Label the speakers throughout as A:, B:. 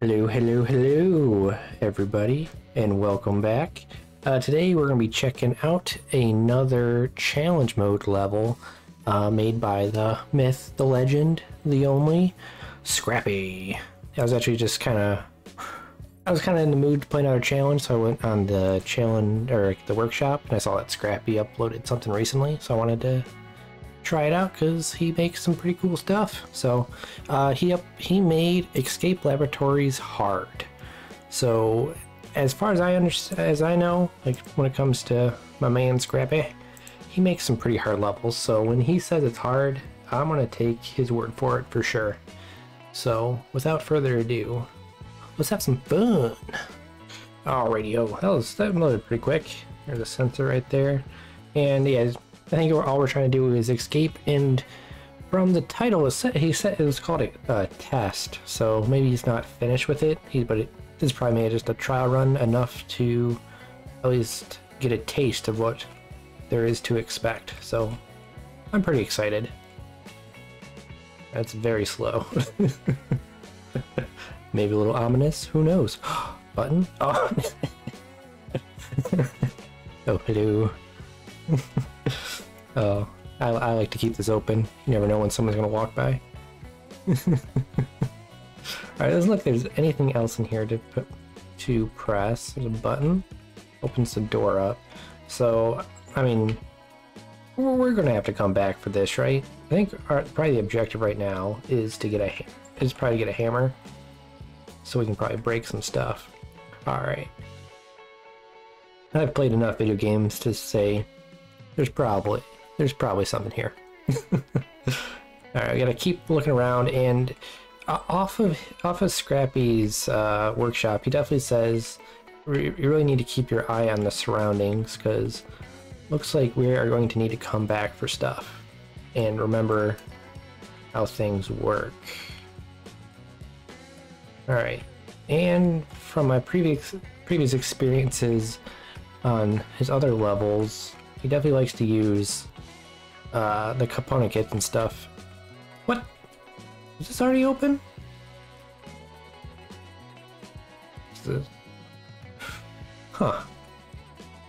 A: Hello, hello, hello, everybody, and welcome back. Uh, today we're going to be checking out another challenge mode level uh, made by the myth, the legend, the only Scrappy. I was actually just kind of, I was kind of in the mood to play another challenge, so I went on the challenge or the workshop, and I saw that Scrappy uploaded something recently, so I wanted to try it out because he makes some pretty cool stuff. So uh, he up, he made Escape Laboratories hard. So as far as I understand, as I know, like when it comes to my man Scrappy, he makes some pretty hard levels. So when he says it's hard, I'm gonna take his word for it for sure. So without further ado, let's have some fun. Alrighty, oh, that was that loaded pretty quick. There's a sensor right there, and yeah, I think all we're trying to do is escape. And from the title, he said it was called a, test, so maybe he's not finished with it. He, but it is probably just a trial run enough to at least get a taste of what there is to expect. So I'm pretty excited. That's very slow. maybe a little ominous. Who knows? Button. Oh. oh, hello. Oh, I, I, like to keep this open. You never know when someone's gonna walk by. Alright, doesn't look like there's anything else in here to put to press. There's a button. Opens the door up. So, I mean, we're gonna have to come back for this, right? I think our, probably the objective right now is to get a is probably get a hammer, so we can probably break some stuff. All right. I've played enough video games to say there's probably there's probably something here. All right, I gotta keep looking around, and uh, off of off of Scrappy's uh, workshop, he definitely says you really need to keep your eye on the surroundings because looks like we are going to need to come back for stuff and remember how things work. All right, and from my previous previous experiences on his other levels, he definitely likes to use uh, the component kits and stuff. What? Is this already open? This... Huh.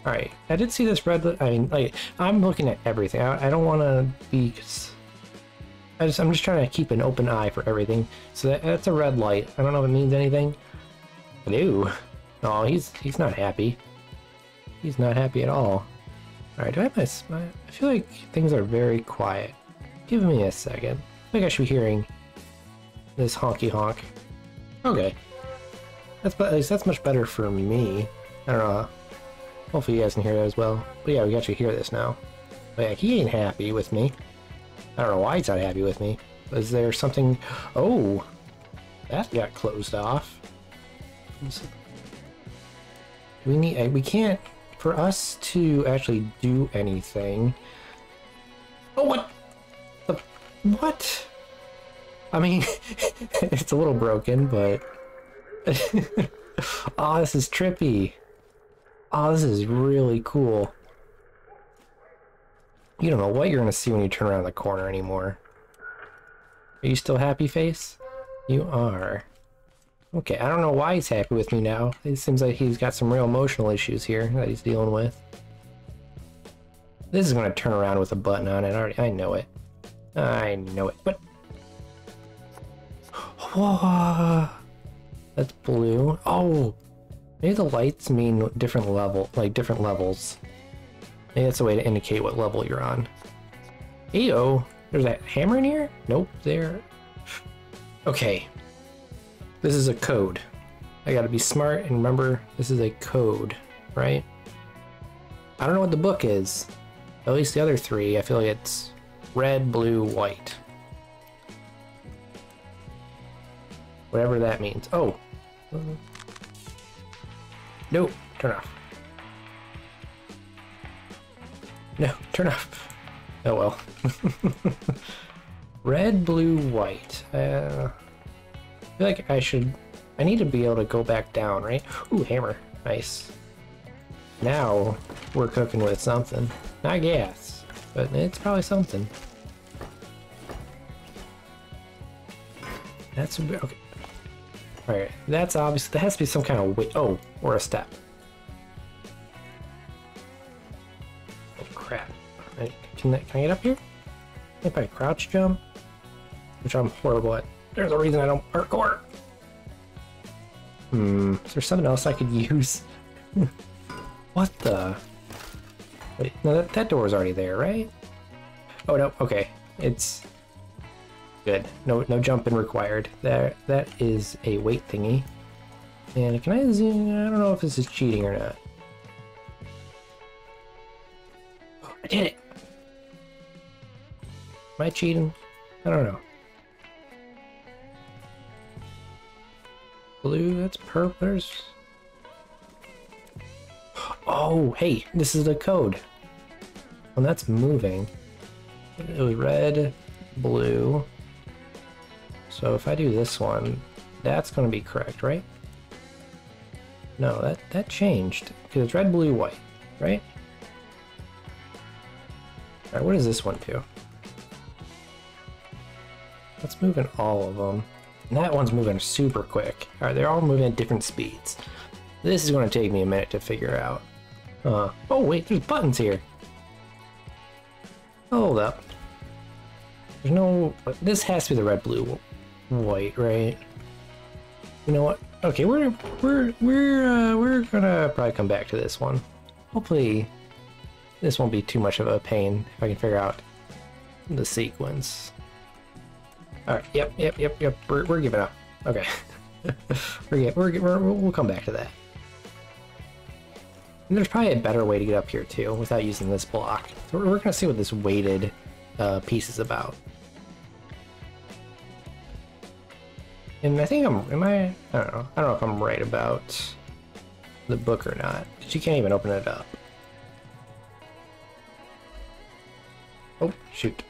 A: Alright, I did see this red, I mean, like, I'm looking at everything. I, I don't want to be, I just, I'm just trying to keep an open eye for everything. So that, that's a red light. I don't know if it means anything. But ew. No, he's, he's not happy. He's not happy at all. Alright, do I have my. I feel like things are very quiet. Give me a second. I think I should be hearing this honky honk. Okay. That's at least that's much better for me. I don't know. Hopefully you guys can hear that as well. But yeah, we actually hear this now. But yeah, he ain't happy with me. I don't know why he's not happy with me. Is there something... Oh! That got closed off. Do we need... Eh, we can't for us to actually do anything... Oh, what? The... What? I mean, it's a little broken, but... oh, this is trippy. Oh, this is really cool. You don't know what you're going to see when you turn around the corner anymore. Are you still happy, face? You are. Okay, I don't know why he's happy with me now. It seems like he's got some real emotional issues here that he's dealing with. This is going to turn around with a button on it. I, already, I know it. I know it. But... Whoa! That's blue. Oh! Maybe the lights mean different level, like different levels. Maybe that's a way to indicate what level you're on. Eyo! There's that hammer in here? Nope, there. Okay, this is a code. I gotta be smart and remember this is a code, right? I don't know what the book is. At least the other three, I feel like it's red, blue, white. Whatever that means. Oh! No! Turn off. No, turn off. Oh well. red, blue, white. Uh, feel like I should... I need to be able to go back down, right? Ooh, hammer. Nice. Now, we're cooking with something. Not gas, but it's probably something. That's... Okay. Alright, that's obvious. There has to be some kind of way. Oh, or a step. Oh, crap. Can, I, can I get up here? If I crouch jump? Which I'm horrible at. There's a reason I don't parkour. Hmm, is there something else I could use? what the? Wait, no, that, that door is already there, right? Oh, no, okay. It's good. No, no jumping required. There, that is a weight thingy. And can I zoom? I don't know if this is cheating or not. Oh, I did it! Am I cheating? I don't know. Blue, that's purple. There's... Oh, hey, this is the code. Well, that's moving. It was red, blue. So if I do this one, that's going to be correct, right? No, that, that changed. Because it's red, blue, white, right? Alright, what does this one do? Let's move in all of them. And that one's moving super quick. Alright, they're all moving at different speeds. This is going to take me a minute to figure out. Uh, oh wait, there's buttons here. Hold up. There's no... This has to be the red, blue, white, right? You know what? Okay, we're we're we're uh, we're gonna probably come back to this one. Hopefully, this won't be too much of a pain if I can figure out the sequence. All right. Yep. Yep. Yep. Yep. We're we're giving up. Okay. we're, we're, we're we'll come back to that. And there's probably a better way to get up here too without using this block. So we're, we're gonna see what this weighted uh, piece is about. And I think I'm, am I, I don't know, I don't know if I'm right about the book or not, you can't even open it up. Oh, shoot.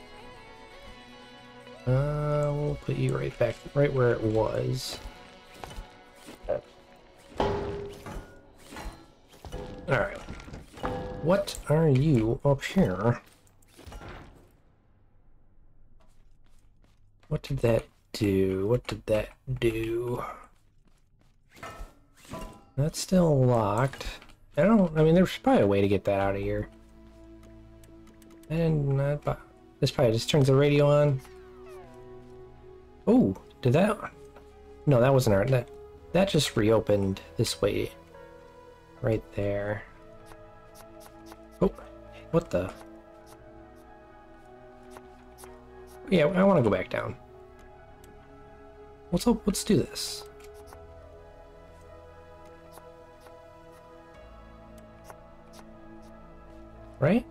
A: Uh, we'll put you right back, right where it was. Alright. What are you up here? What did that do? What did that do? That's still locked. I don't, I mean, there's probably a way to get that out of here. And uh, this probably just turns the radio on. Oh, did that? No, that wasn't our, that, that just reopened this way. Right there. Oh, what the? Yeah, I want to go back down. Up? Let's do this. Right?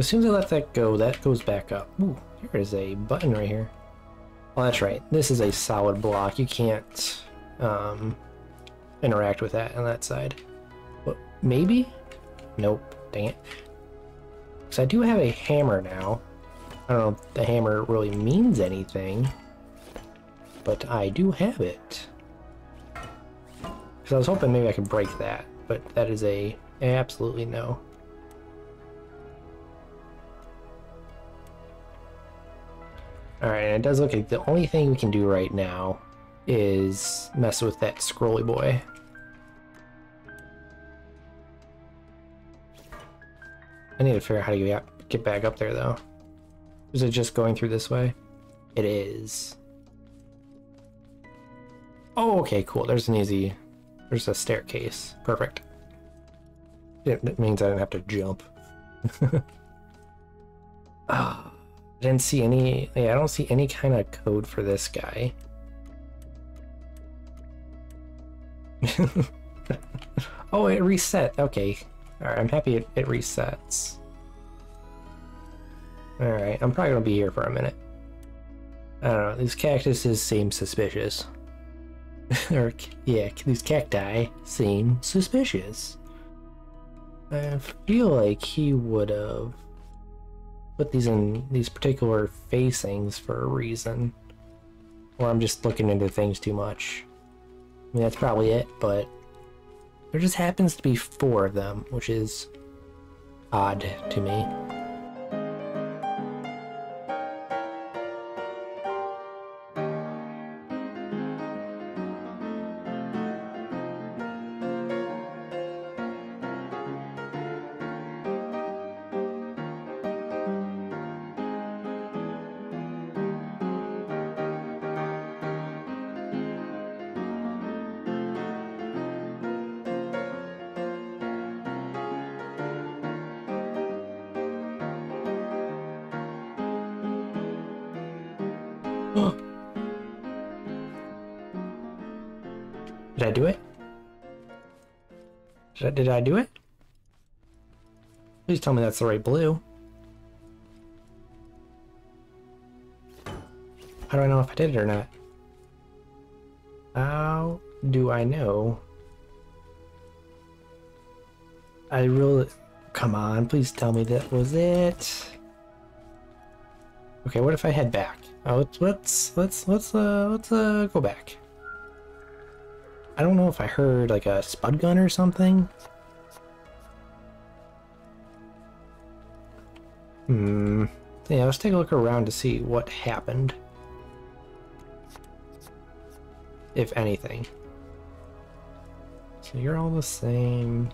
A: As soon as I let that go, that goes back up. Ooh, there is a button right here. Oh, that's right. This is a solid block. You can't um, interact with that on that side. But maybe? Nope. Dang it. Because I do have a hammer now. I don't know if the hammer really means anything, but I do have it. Because I was hoping maybe I could break that, but that is a absolutely no. Alright, and it does look like the only thing we can do right now is mess with that scrolly boy. I need to figure out how to get, get back up there, though. Is it just going through this way? It is. Oh, okay, cool. There's an easy... There's a staircase. Perfect. It means I do not have to jump. Ah, I didn't see any... Yeah, I don't see any kind of code for this guy. oh, it reset. Okay, Alright, I'm happy it, it resets. Alright, I'm probably gonna be here for a minute. I don't know, these cactuses seem suspicious. or, yeah, these cacti seem suspicious. I feel like he would have put these in these particular facings for a reason. Or I'm just looking into things too much. I mean, that's probably it, but there just happens to be four of them, which is odd to me. I, do it? Please tell me that's the right blue. How do I know if I did it or not? How do I know? I really... Come on, please tell me that was it. Okay, what if I head back? Oh, let's let's let's let's uh let's uh go back. I don't know if I heard like a spud gun or something. Hmm. Yeah, let's take a look around to see what happened. If anything. So you're all the same.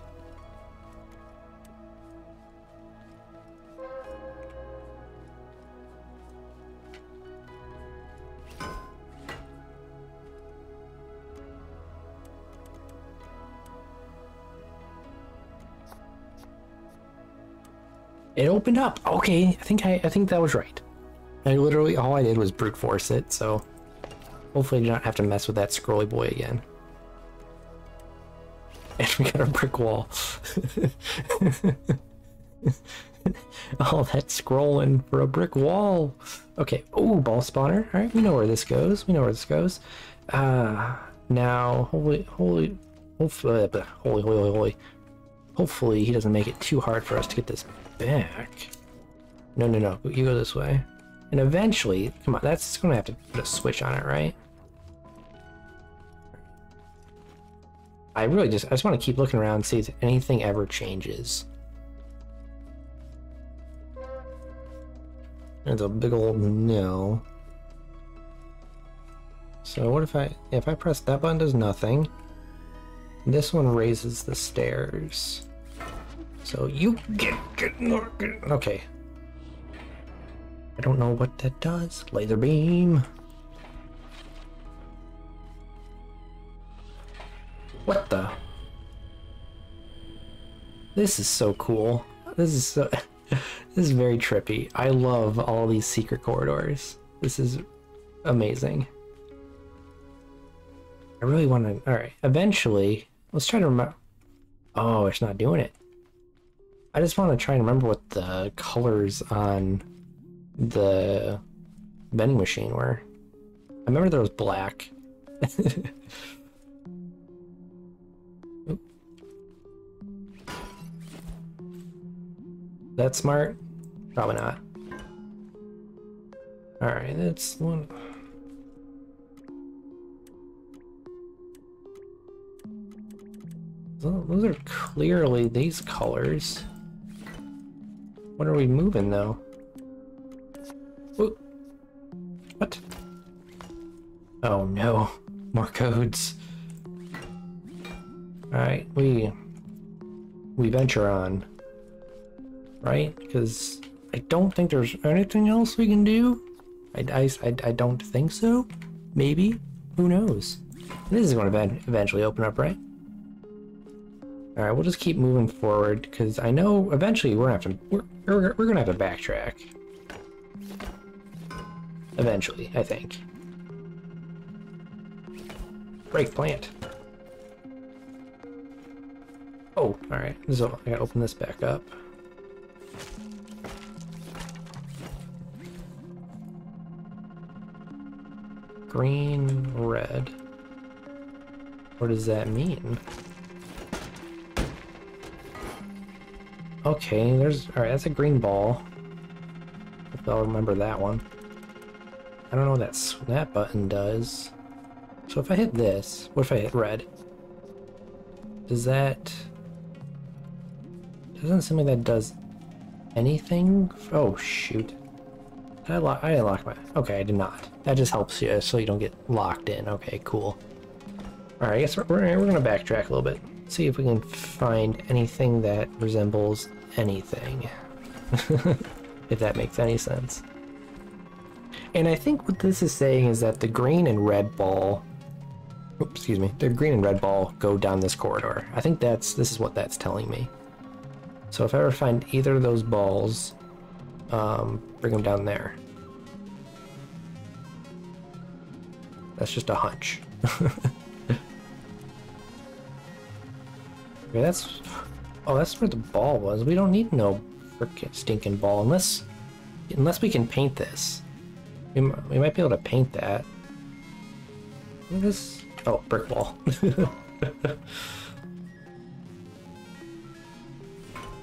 A: It opened up. Okay, I think I, I think that was right. I literally all I did was brute force it, so hopefully I do not have to mess with that scrolly boy again. And we got a brick wall. all that scrolling for a brick wall. Okay. Oh, ball spawner. All right, we know where this goes. We know where this goes. Uh, now, holy, holy, hopefully, holy, holy, holy. Hopefully, he doesn't make it too hard for us to get this back. No, no, no. You go this way. And eventually, come on, that's going to have to put a switch on it, right? I really just, I just want to keep looking around see if anything ever changes. There's a big old no. So what if I, if I press that button does nothing. This one raises the stairs. So you get, get, get, okay. I don't know what that does. Laser beam. What the? This is so cool. This is so, this is very trippy. I love all these secret corridors. This is amazing. I really want to, all right, eventually, let's try to remember. Oh, it's not doing it. I just want to try and remember what the colors on the vending machine were. I remember there was black. that smart? Probably not. Alright, that's one. Those are clearly these colors. What are we moving though? What? Oh no, more codes. Alright, we we venture on. Right? Because I don't think there's anything else we can do. I, I, I, I don't think so. Maybe. Who knows? This is going to eventually open up, right? Alright, we'll just keep moving forward, because I know eventually we're gonna have to we're, we're, we're gonna have to backtrack. Eventually, I think. Break plant. Oh, alright. So I gotta open this back up. Green, red. What does that mean? Okay, there's... Alright, that's a green ball. If I'll remember that one. I don't know what that, that button does. So if I hit this, what if I hit red? Does that... Doesn't seem like that does anything? Oh, shoot. Did I lock... I didn't lock my... Okay, I did not. That just helps you so you don't get locked in. Okay, cool. Alright, I guess we're, we're, we're gonna backtrack a little bit. See if we can find anything that resembles anything. if that makes any sense. And I think what this is saying is that the green and red ball, oops, excuse me, the green and red ball go down this corridor. I think that's, this is what that's telling me. So if I ever find either of those balls, um, bring them down there. That's just a hunch. okay, that's... Oh, that's where the ball was. We don't need no frickin' stinking ball unless... Unless we can paint this. We, we might be able to paint that. What is... Oh, brick wall.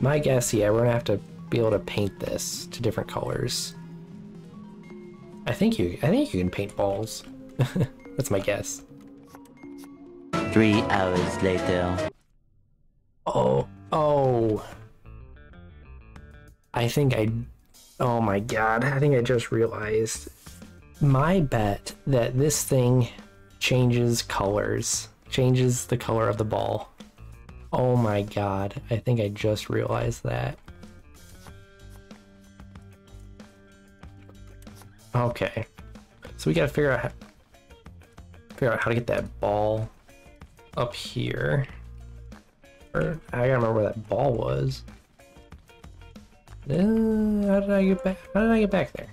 A: My guess, yeah, we're gonna have to be able to paint this to different colors. I think you, I think you can paint balls. That's my guess.
B: Three hours later.
A: I think I, oh my god, I think I just realized. My bet that this thing changes colors, changes the color of the ball. Oh my god, I think I just realized that. Okay. So we gotta figure out how, figure out how to get that ball up here. Or I gotta remember where that ball was. Uh, how did I get back? How did I get back there?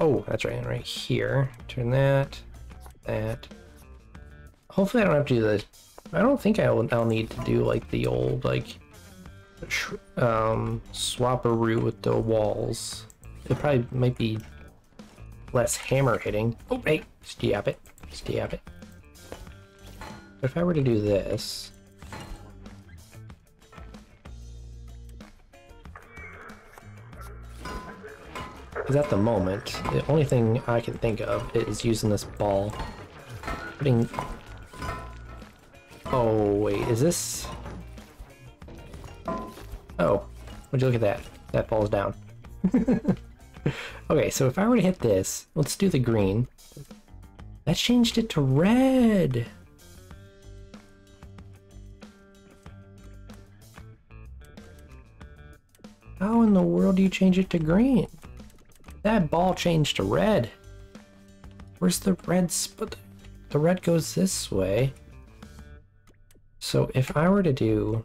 A: Oh, that's right, right here. Turn that, that. Hopefully I don't have to do this. I don't think I'll, I'll need to do like the old like um, swapperoo with the walls. It probably might be less hammer hitting. Oh, hey, stab it, stab it. If I were to do this, because at the moment, the only thing I can think of is using this ball, putting. Oh wait, is this? Oh, would you look at that? That falls down. okay, so if I were to hit this, let's do the green. That changed it to red. How in the world do you change it to green? That ball changed to red. Where's the red spot? The red goes this way. So if I were to do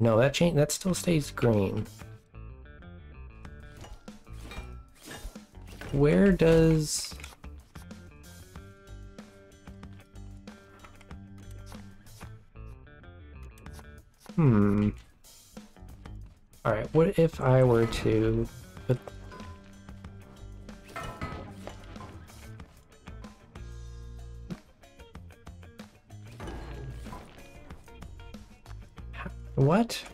A: no, that change that still stays green. Where does Hmm. Alright, what if I were to put What?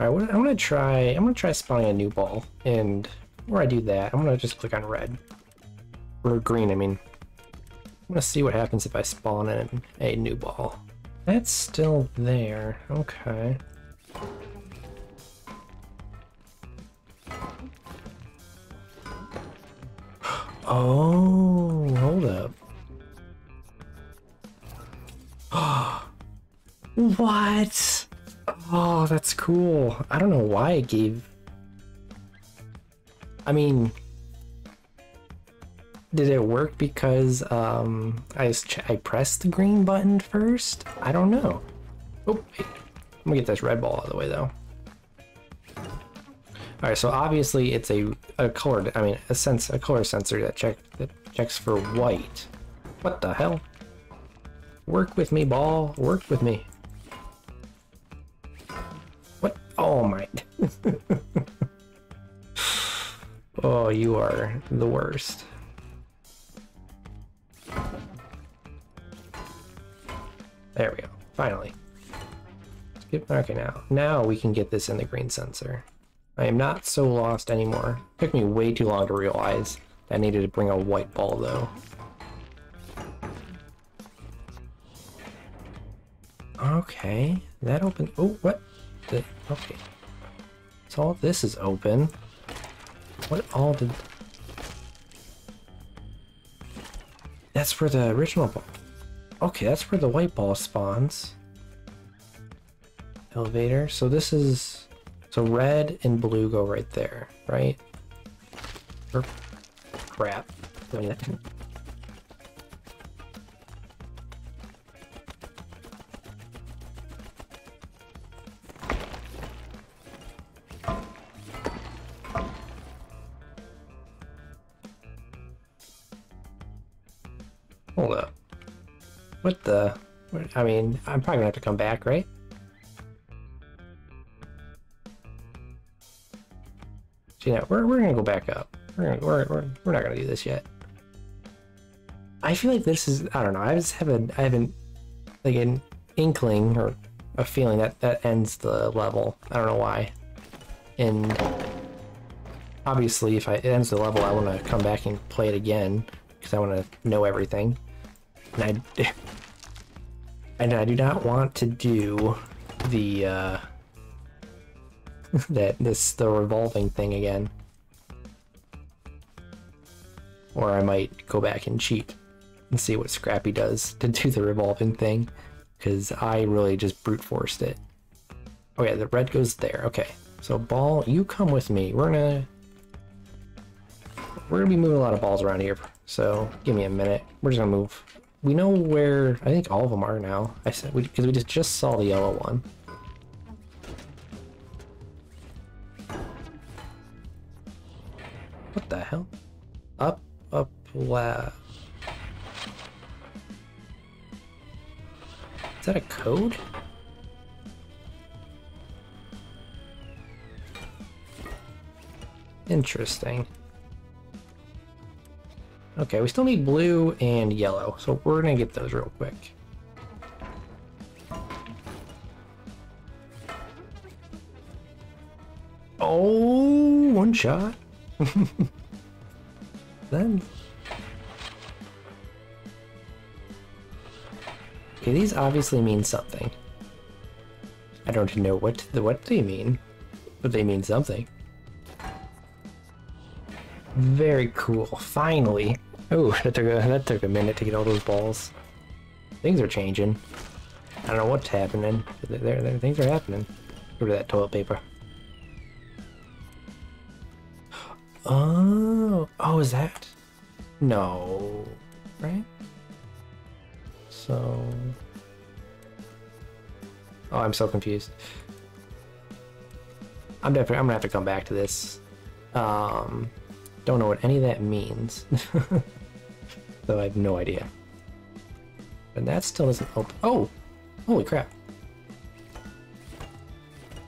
A: Alright, I'm gonna try I'm gonna try spawning a new ball and before I do that, I'm gonna just click on red. Or green, I mean. I'm gonna see what happens if I spawn in a new ball. That's still there. Okay. Oh, hold up. what? Oh, that's cool. I don't know why it gave... I mean... Did it work because um, I, I pressed the green button first? I don't know. Oh, wait. I'm gonna get this red ball out of the way though. All right, so obviously it's a, a color, I mean, a sense, a color sensor that check that checks for white. What the hell? Work with me, ball. Work with me. What? Oh my. oh, you are the worst. There we go. Finally. Okay, now. Now we can get this in the green sensor. I am not so lost anymore. It took me way too long to realize that I needed to bring a white ball, though. Okay. That opened... Oh, what? The, okay. So all this is open. What all did... That's where the original ball... Okay, that's where the white ball spawns. Elevator. So this is... So red and blue go right there, right? Or crap. Hold up. What the? I mean, I'm probably gonna have to come back, right? So, yeah, we're, we're gonna go back up. We're, gonna, we're, we're, we're not gonna do this yet. I feel like this is, I don't know, I just have a, I have an, like an inkling or a feeling that that ends the level. I don't know why. And obviously, if I, it ends the level, I want to come back and play it again because I want to know everything. And I, and I do not want to do the uh, that this the revolving thing again, or I might go back and cheat and see what Scrappy does to do the revolving thing, because I really just brute forced it. Oh yeah, the red goes there. Okay, so ball, you come with me. We're gonna we're gonna be moving a lot of balls around here. So give me a minute. We're just gonna move. We know where I think all of them are now. I said we because we just just saw the yellow one. What the hell? Up, up, left. Is that a code? Interesting. Okay, we still need blue and yellow, so we're gonna get those real quick. Oh, one shot. then. Okay, these obviously mean something. I don't know what the what they mean, but they mean something. Very cool. Finally. Oh, that took a that took a minute to get all those balls. Things are changing. I don't know what's happening. There, there, things are happening. Look at that toilet paper. Oh, oh, is that? No, right? So, oh, I'm so confused. I'm definitely I'm gonna have to come back to this. Um, don't know what any of that means. so I have no idea. And that still doesn't open. Oh! Holy crap.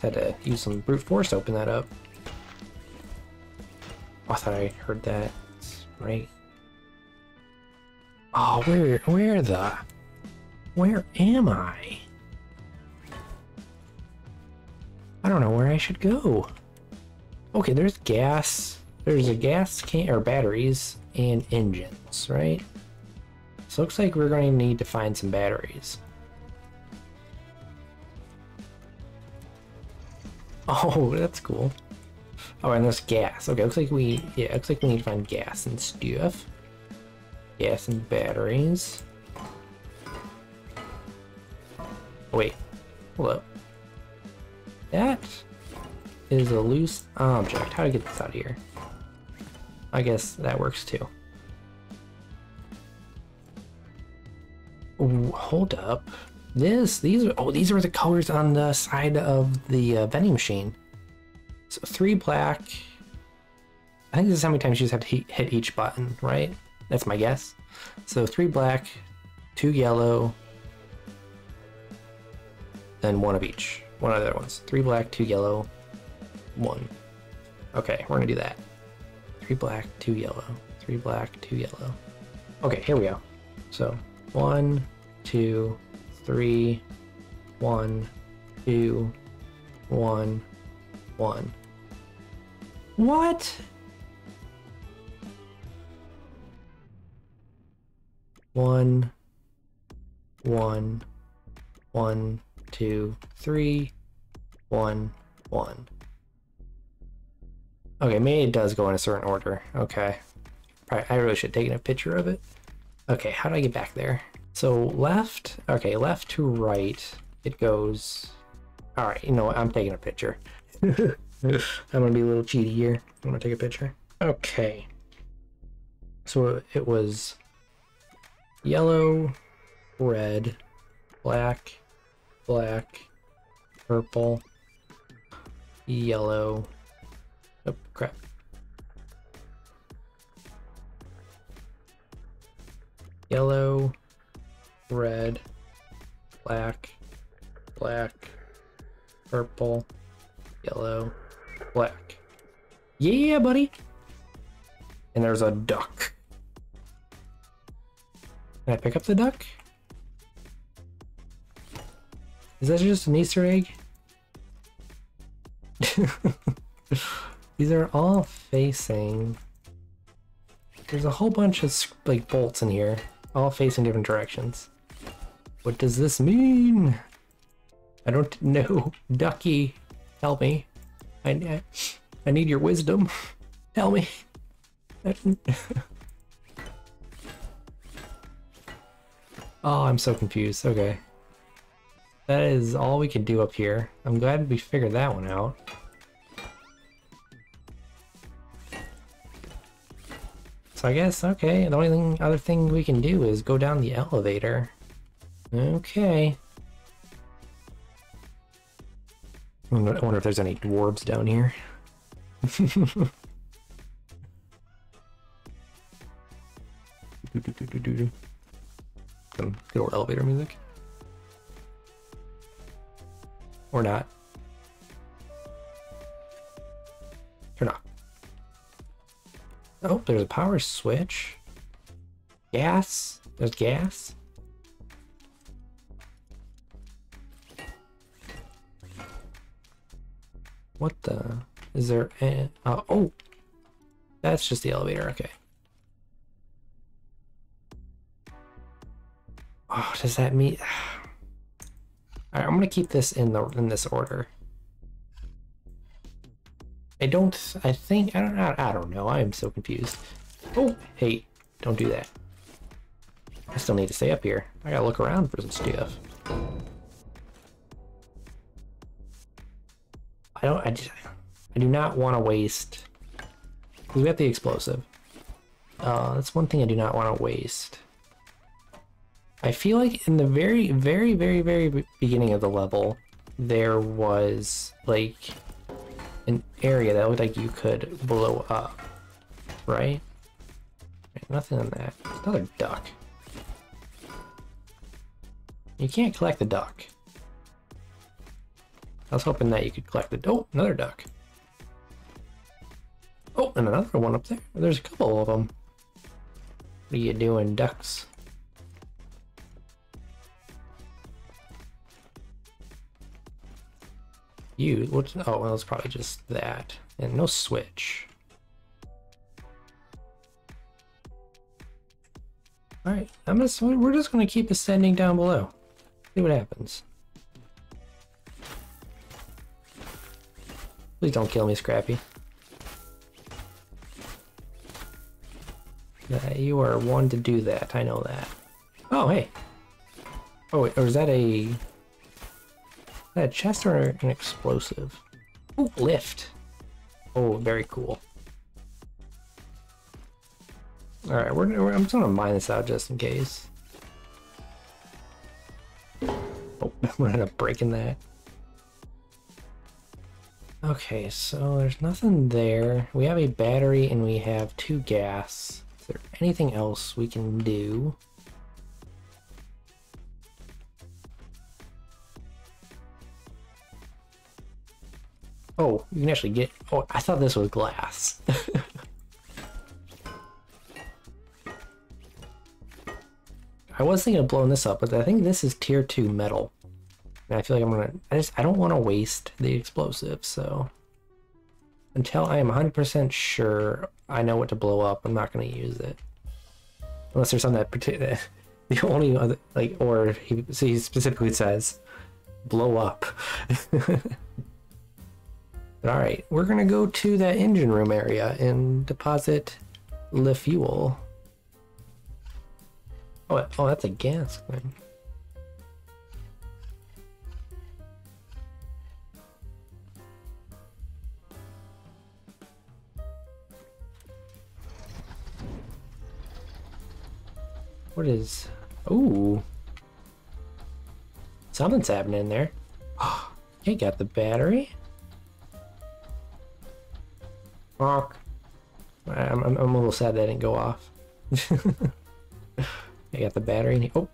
A: Had to use some brute force to open that up. I thought I heard that. Right. Oh, where, where the? Where am I? I don't know where I should go. Okay, there's gas. There's a gas can or batteries and engines, right? So looks like we're going to need to find some batteries. Oh, that's cool. Oh, and there's gas. Okay, looks like we yeah, looks like we need to find gas and stuff. Gas and batteries. Oh, wait, up. That is a loose object. How do I get this out of here? I guess that works too. Ooh, hold up. This, these are, oh, these are the colors on the side of the uh, vending machine. So three black. I think this is how many times you just have to hit, each button, right? That's my guess. So three black, two yellow, then one of each. One of the other ones. Three black, two yellow, one. Okay, we're gonna do that. Three black, two yellow. Three black, two yellow. Okay, here we go. So one, two, three, one, two, one, one. What? One, one, one, two, three, one, one. Okay, maybe it does go in a certain order. Okay. Probably, I really should have taken a picture of it. Okay, how do I get back there? So left, okay, left to right, it goes. All right, you know what? I'm taking a picture. I'm gonna be a little cheaty here. I'm gonna take a picture. Okay. So it was yellow, red, black, black, purple, yellow. Oh crap. Yellow, red, black, black, purple, yellow, black. Yeah, buddy. And there's a duck. Can I pick up the duck? Is that just an Easter egg? These are all facing. There's a whole bunch of like bolts in here, all facing different directions. What does this mean? I don't know. Ducky, help me. I, I, need your wisdom. Tell me. oh, I'm so confused. Okay. That is all we can do up here. I'm glad we figured that one out. So I guess, okay, the only thing, other thing we can do is go down the elevator. Okay. I wonder if there's any dwarves down here. Some good old elevator music. Or not. Turn off. Oh, there's a power switch. Gas. There's gas. What the? Is there? A, uh, oh, that's just the elevator. Okay. Oh, does that mean? All right, I'm gonna keep this in the in this order. I don't. I think I don't. I don't know. I am so confused. Oh, hey, don't do that. I still need to stay up here. I gotta look around for some stuff. I don't. I just. I do not want to waste. We got the explosive. Uh, that's one thing I do not want to waste. I feel like in the very, very, very, very beginning of the level, there was like an area that looked like you could blow up, right? right nothing on that. Another duck. You can't collect the duck. I was hoping that you could collect the... Oh, another duck. Oh, and another one up there. There's a couple of them. What are you doing, ducks? You, what? Oh, well, it's probably just that. And no switch. Alright, I'm just, we're just gonna keep ascending down below. See what happens. Please don't kill me, Scrappy. Yeah, you are one to do that, I know that. Oh, hey. Oh, wait, or is that a... Is that a chest or an explosive? Oh, lift. Oh, very cool. Alright, we're, we're, I'm just gonna mine this out just in case. Oh, end up breaking that. Okay, so there's nothing there. We have a battery and we have two gas. Is there anything else we can do? Oh, you can actually get... Oh, I thought this was glass. I was thinking of blowing this up, but I think this is tier 2 metal. And I feel like I'm gonna, I just, I don't want to waste the explosive, so. Until I am 100% sure I know what to blow up, I'm not gonna use it. Unless there's something that particular, the only other, like, or he, so he specifically says, blow up. Alright, we're gonna go to that engine room area and deposit the fuel. Oh, oh, that's a gas thing. What is... Ooh. Something's happening in there. Oh, you got the battery? Fuck. I'm, I'm, I'm a little sad that didn't go off. I got the battery. In oh,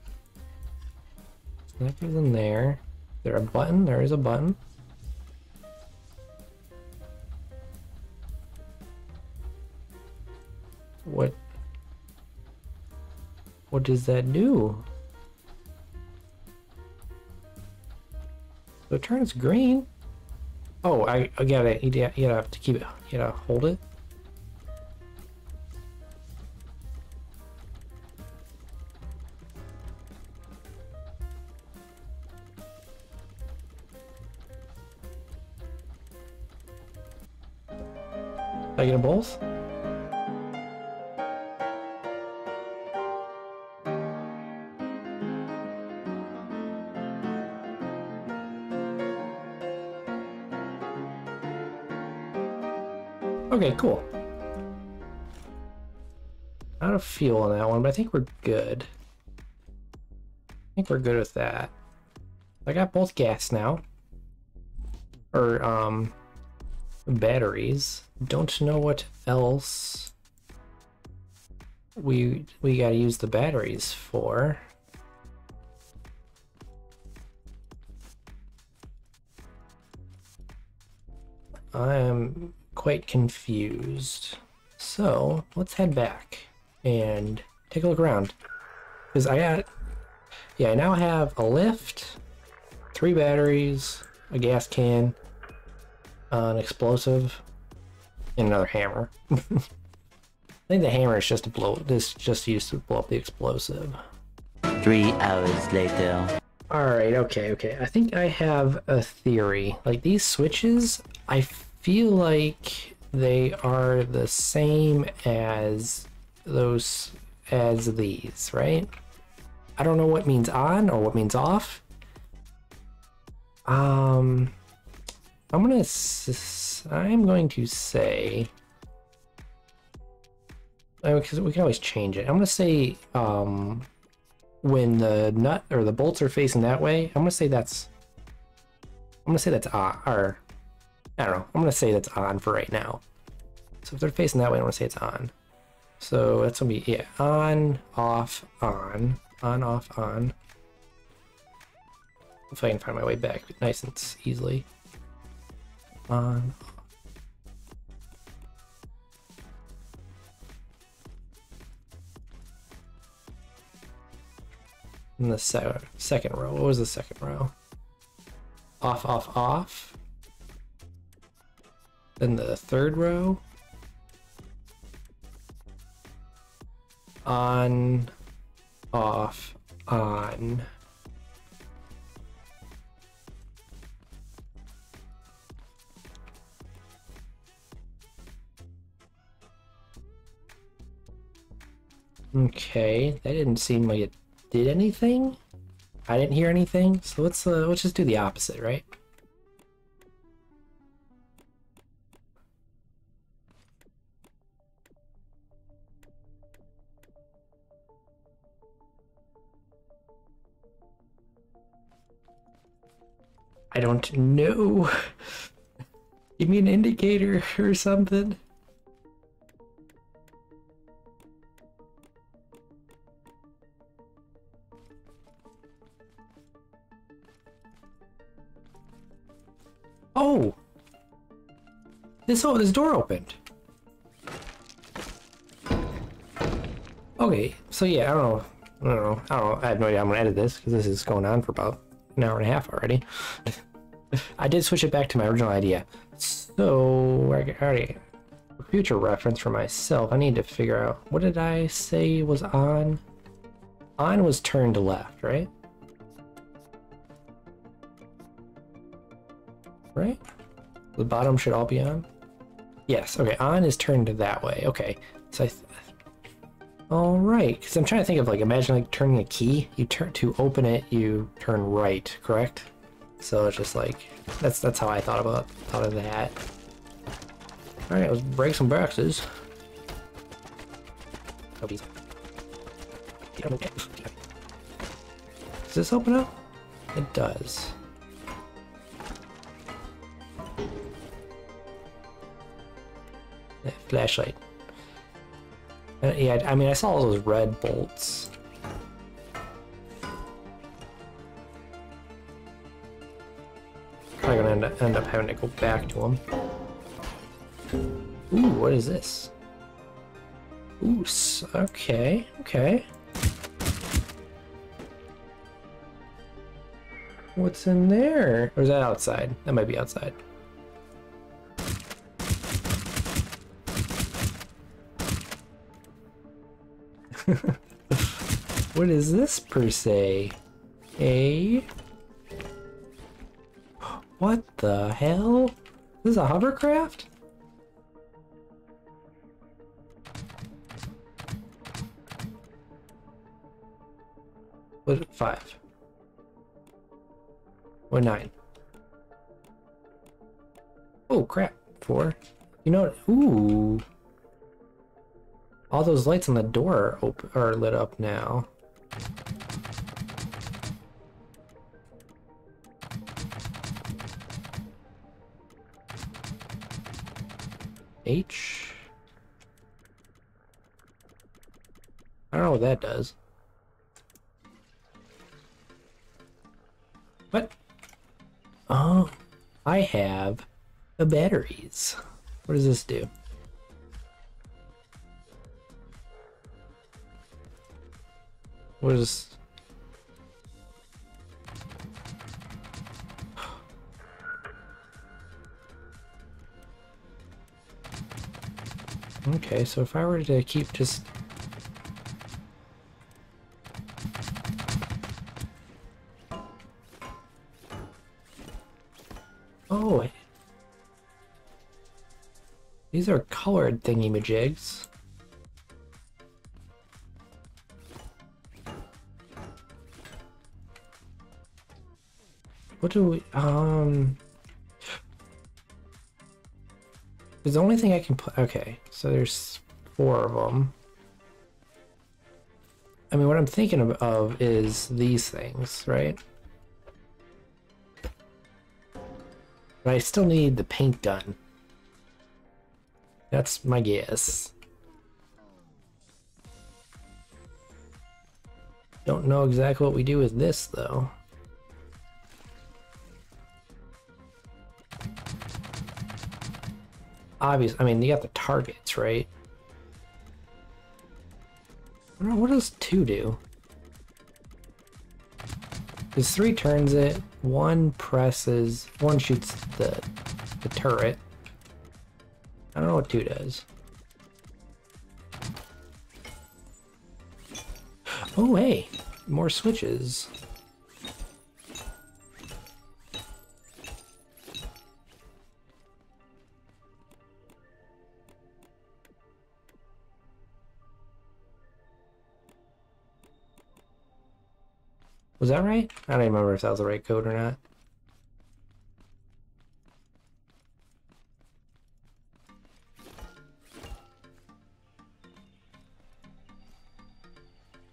A: so that goes in there. Is there a button? There is a button. What? What does that do? So it turns green. Oh, I, I gotta, you gotta, have to keep it, you gotta hold it. I get them both? Okay, cool. Not a feel on that one, but I think we're good. I think we're good with that. I got both gas now. Or, um, batteries. Don't know what else we we gotta use the batteries for. I am quite confused. So let's head back and take a look around. Because I got, yeah, I now have a lift, three batteries, a gas can, uh, an explosive, and another hammer. I think the hammer is just to blow, this just used to blow up the explosive.
B: Three hours later.
A: Alright, okay, okay. I think I have a theory. Like these switches, I feel like they are the same as those as these, right? I don't know what means on or what means off. Um, I'm gonna. I'm going to say. Because we can always change it. I'm gonna say um, when the nut or the bolts are facing that way. I'm gonna say that's. I'm gonna say that's on. Or I don't know. I'm gonna say that's on for right now. So if they're facing that way, I'm gonna say it's on. So that's gonna be yeah, on, off, on, on, off, on. If I can find my way back nice and easily. On. In the se- second row, what was the second row? Off, off, off. Then the third row. On, off, on. Okay, that didn't seem like it did anything. I didn't hear anything, so let's uh, let's just do the opposite, right? I don't know. Give me an indicator or something. Oh! This oh, this door opened. Okay, so yeah, I don't know. I don't know. I don't know. I have no idea I'm gonna edit this because this is going on for about an hour and a half already. I did switch it back to my original idea. So I already future reference for myself, I need to figure out what did I say was on? On was turned left, right? Right? The bottom should all be on? Yes, okay, on is turned that way. Okay, so I. All right, because I'm trying to think of like, imagine like turning a key. You turn to open it, you turn right, correct? So it's just like that's that's how I thought about thought of that. All right, let's break some boxes. Oh, the- Does this open up? It does. Flashlight. Uh, yeah, I mean, I saw all those red bolts. End up, end up having to go back to him. Ooh, what is this? Ooh, okay, okay. What's in there? Or is that outside? That might be outside. what is this per se? A. What the hell? This is a hovercraft? What five? What nine? Oh crap! Four. You know what? Ooh. All those lights on the door are, op are lit up now. H. I don't know what that does. What? Oh, uh, I have the batteries. What does this do? What is... Okay, so if I were to keep just... Oh. These are colored thingy-majigs. What do we, um... The only thing I can put, okay, so there's four of them. I mean, what I'm thinking of, of is these things, right? But I still need the paint gun. That's my guess. Don't know exactly what we do with this, though. Obvious. I mean, you got the targets, right? What does two do? Because three turns it, one presses, one shoots the, the turret. I don't know what two does. Oh, hey, more switches. Was that right? I don't remember if that was the right code or not.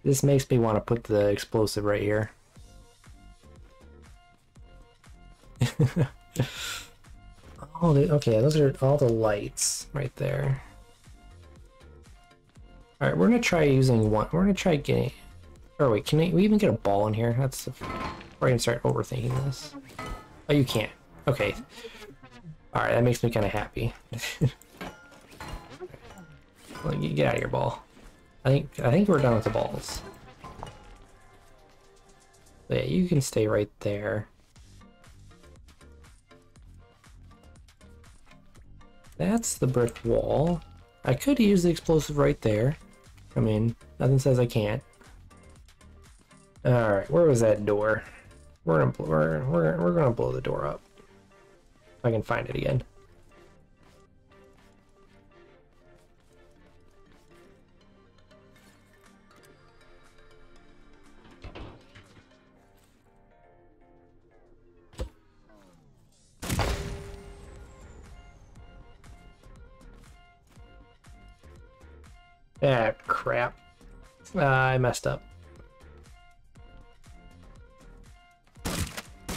A: This makes me want to put the explosive right here. oh, they, okay, those are all the lights right there. Alright, we're gonna try using one. We're gonna try getting or wait, can we even get a ball in here? That's we're gonna start overthinking this. Oh, you can't. Okay. All right, that makes me kind of happy. well, you get out of your ball. I think I think we're done with the balls. But yeah, you can stay right there. That's the brick wall. I could use the explosive right there. I mean, nothing says I can't. All right, where was that door? We're gonna we're we're we're gonna blow the door up. If I can find it again. Ah, crap. Uh, I messed up.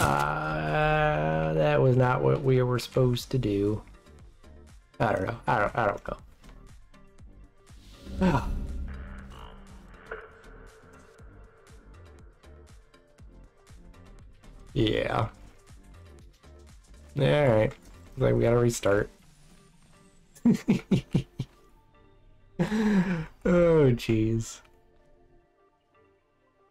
A: Uh, that was not what we were supposed to do. I don't know. I don't. I don't know. Ah. Yeah. Alright. Like we gotta restart. oh jeez.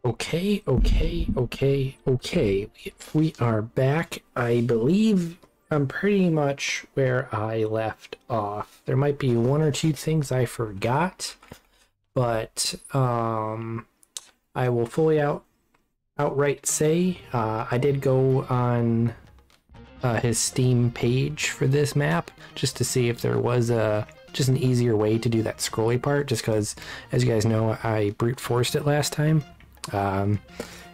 A: Okay, okay, okay, okay. We, we are back. I believe I'm pretty much where I left off. There might be one or two things I forgot, but um, I will fully out outright say uh, I did go on uh, his Steam page for this map just to see if there was a just an easier way to do that scrolly part. Just because, as you guys know, I brute forced it last time, um,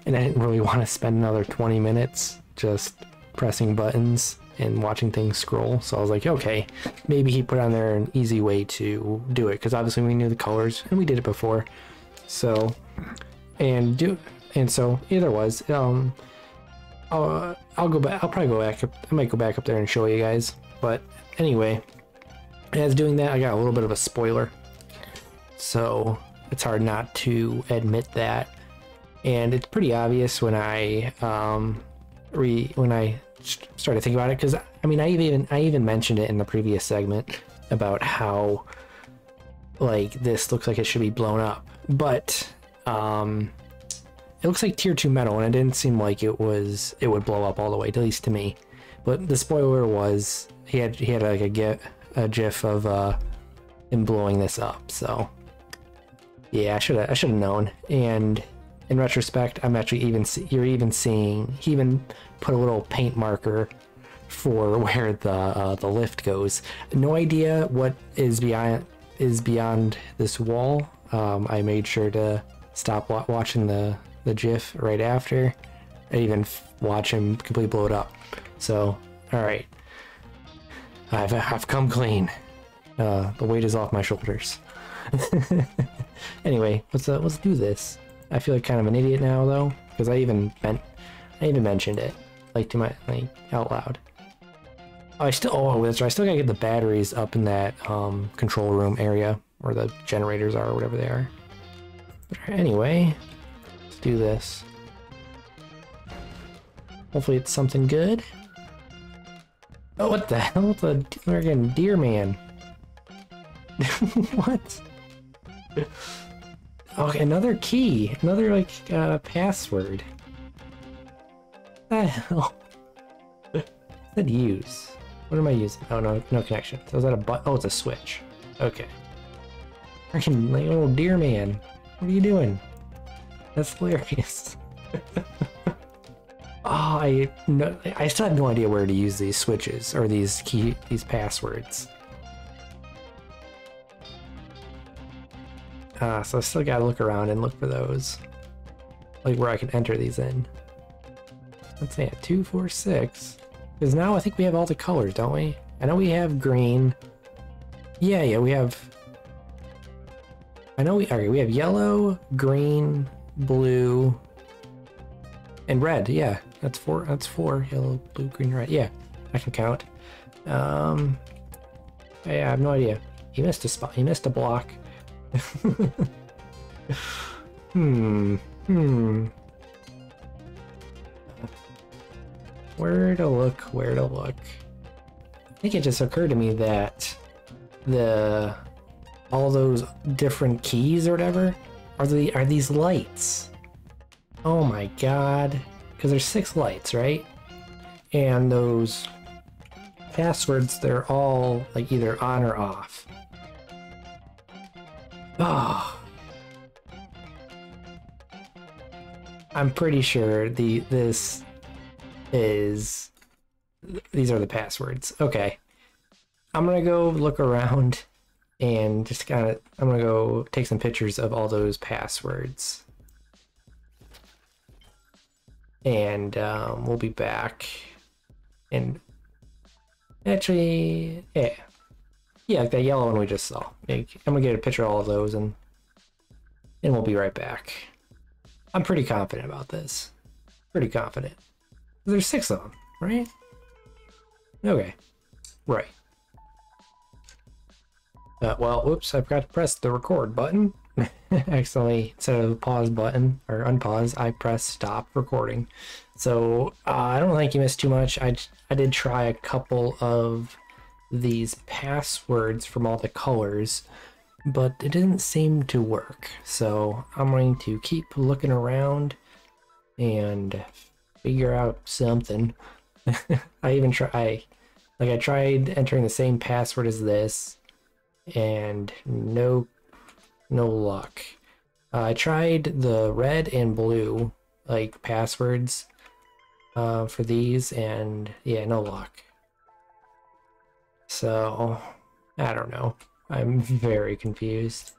A: and I didn't really want to spend another 20 minutes just pressing buttons and watching things scroll. So I was like, okay, maybe he put on there an easy way to do it because obviously we knew the colors and we did it before. So and do and so either was. Um, I'll, I'll go back. I'll probably go back. Up, I might go back up there and show you guys. But anyway, as doing that, I got a little bit of a spoiler. So it's hard not to admit that, and it's pretty obvious when I um, re when I started thinking about it because I mean I even I even mentioned it in the previous segment about how like this looks like it should be blown up, but um, it looks like tier 2 metal, and it didn't seem like it was it would blow up all the way, at least to me. But the spoiler was he had he had like a gif a gif of uh him blowing this up. So yeah, I should I should have known. And in retrospect, I'm actually even you're even seeing he even put a little paint marker for where the uh, the lift goes. No idea what is beyond is beyond this wall. Um, I made sure to stop wa watching the the GIF right after, I even watch him completely blow it up. So, all right, I've I've come clean. Uh, the weight is off my shoulders. anyway, let's uh, let's do this. I feel like kind of an idiot now though, because I even meant I even mentioned it like to my like out loud. Oh, I still oh that's right. I still gotta get the batteries up in that um, control room area where the generators are or whatever they are. But anyway, let's do this. Hopefully it's something good. Oh, what the hell? It's a freaking deer man. what? Okay, another key. Another, like, uh, password. What the hell? That use? What am I using? Oh, no, no connection. So is that a button? Oh, it's a switch. Okay. Freaking, little deer man. What are you doing? That's hilarious. oh, I no, I still have no idea where to use these switches or these key these passwords. Uh, so I still gotta look around and look for those, like where I can enter these in. Let's see, two, four, six. Because now I think we have all the colors, don't we? I know we have green. Yeah, yeah, we have. I know we. Okay, we have yellow, green, blue, and red. Yeah, that's four. That's four. Yellow, blue, green, red. Yeah, I can count. Um, yeah, I have no idea. He missed a spot. He missed a block. hmm. Hmm. Where to look? Where to look? I think it just occurred to me that the all those different keys or whatever are the are these lights? Oh my god. Because there's six lights, right? And those passwords, they're all like either on or off. Oh. I'm pretty sure the this is these are the passwords. Okay. I'm gonna go look around and just kind of, I'm gonna go take some pictures of all those passwords. And um, we'll be back. And actually, yeah. Yeah, like that yellow one we just saw. I'm gonna get a picture of all of those and and we'll be right back. I'm pretty confident about this. Pretty confident. There's six of them, right? Okay. Right. Uh, well, whoops, I forgot to press the record button. accidentally instead of the pause button or unpause, I press stop recording. So uh, I don't think you missed too much. I I did try a couple of these passwords from all the colors, but it didn't seem to work. So I'm going to keep looking around and figure out something. I even try, like I tried entering the same password as this, and no, no luck. Uh, I tried the red and blue like passwords uh, for these, and yeah, no luck. So I don't know. I'm very confused.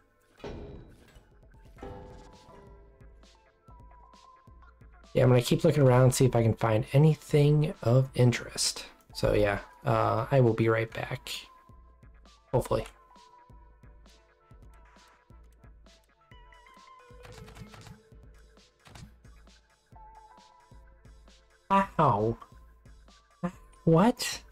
A: Yeah, I'm gonna keep looking around, see if I can find anything of interest. So yeah, uh, I will be right back. Hopefully. Ow. What?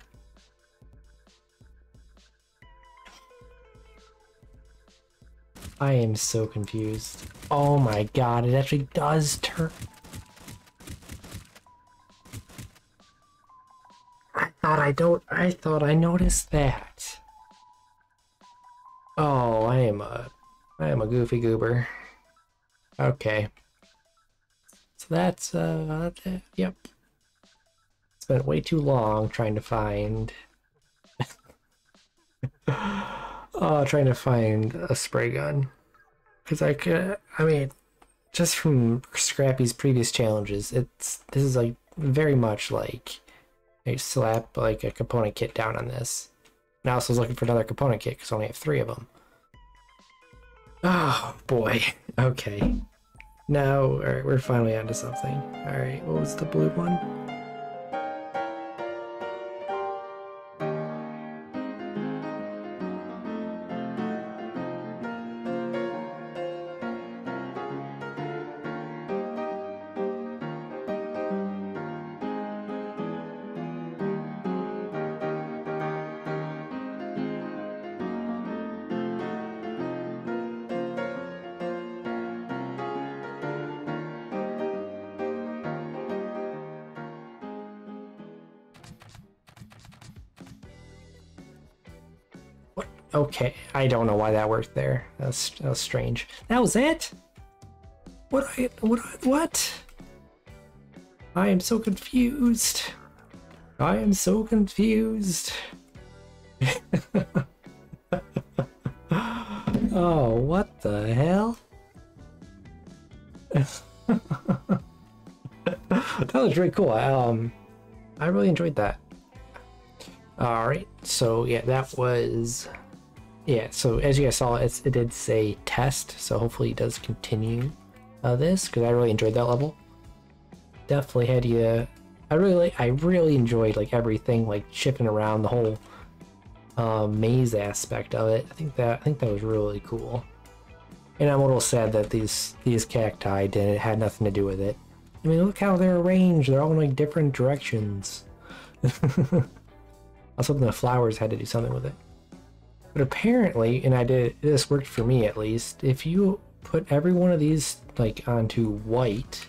A: I am so confused. Oh my god, it actually does turn. I thought I don't. I thought I noticed that. Oh, I am a. I am a goofy goober. Okay. So that's, uh, that, yep. Spent way too long trying to find. Oh, trying to find a spray gun. Because I could, I mean, just from Scrappy's previous challenges, it's, this is like very much like I slap like a component kit down on this. Now I was looking for another component kit because I only have three of them. Oh boy. Okay. Now, alright, we're finally onto something. Alright, what was the blue one? Okay, I don't know why that worked there. That's that was strange. That was it. What? I, what? I, What? I am so confused. I am so confused. oh, what the hell? that was really cool. Um, I really enjoyed that. All right, so yeah, that was yeah, so as you guys saw, it did say test, so hopefully it does continue uh, this because I really enjoyed that level. Definitely had you. I really, I really enjoyed like everything, like shifting around the whole uh, maze aspect of it. I think that I think that was really cool. And I'm a little sad that these these cacti didn't had nothing to do with it. I mean, look how they're arranged. They're all in like different directions. I was hoping the flowers had to do something with it. But apparently, and I did this worked for me at least, if you put every one of these like onto white,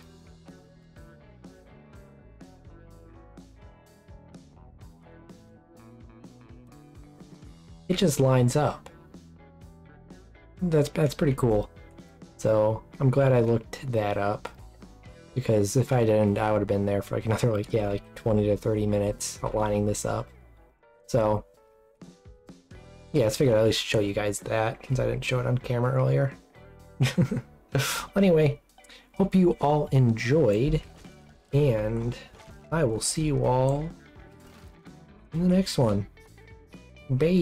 A: it just lines up. That's that's pretty cool. So I'm glad I looked that up because if I didn't, I would have been there for like another like yeah like 20 to 30 minutes lining this up. So yeah, let's figure I'd at least show you guys that, since I didn't show it on camera earlier. anyway, hope you all enjoyed, and I will see you all in the next one. Bye!